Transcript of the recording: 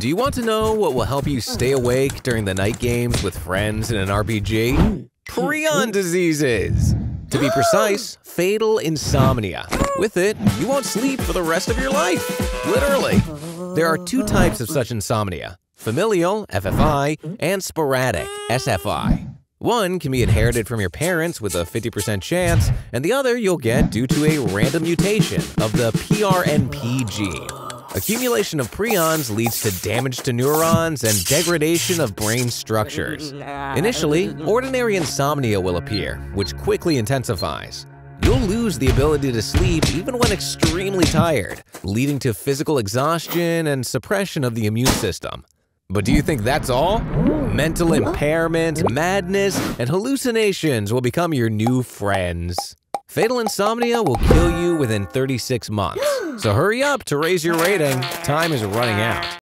Do you want to know what will help you stay awake during the night games with friends in an RPG? Prion diseases! To be precise, fatal insomnia. With it, you won't sleep for the rest of your life. Literally. There are two types of such insomnia familial, FFI, and sporadic, SFI. One can be inherited from your parents with a 50% chance, and the other you'll get due to a random mutation of the PRNP gene. Accumulation of prions leads to damage to neurons and degradation of brain structures. Initially, ordinary insomnia will appear, which quickly intensifies. You'll lose the ability to sleep even when extremely tired, leading to physical exhaustion and suppression of the immune system. But do you think that's all? Mental impairment, madness, and hallucinations will become your new friends. Fatal insomnia will kill you within 36 months. So hurry up to raise your rating. Time is running out.